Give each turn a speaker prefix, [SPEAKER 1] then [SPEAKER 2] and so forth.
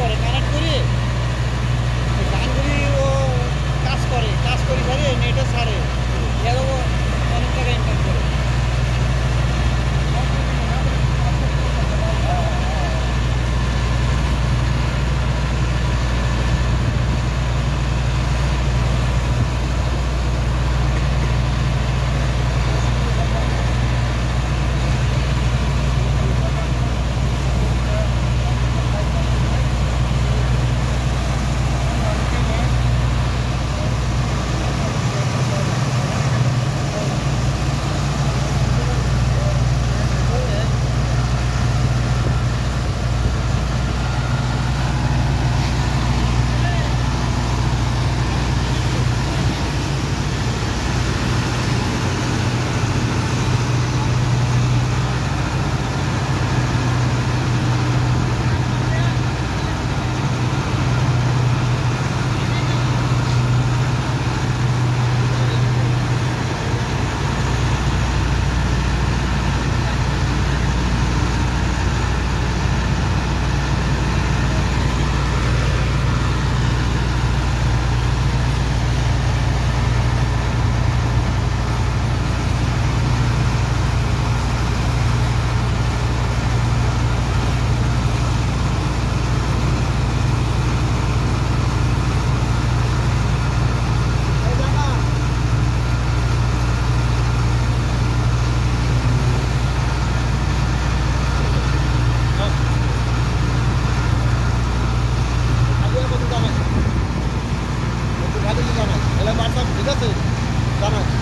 [SPEAKER 1] করে কানেক্ট করে। ও কাজ করে কাজ করি Come on.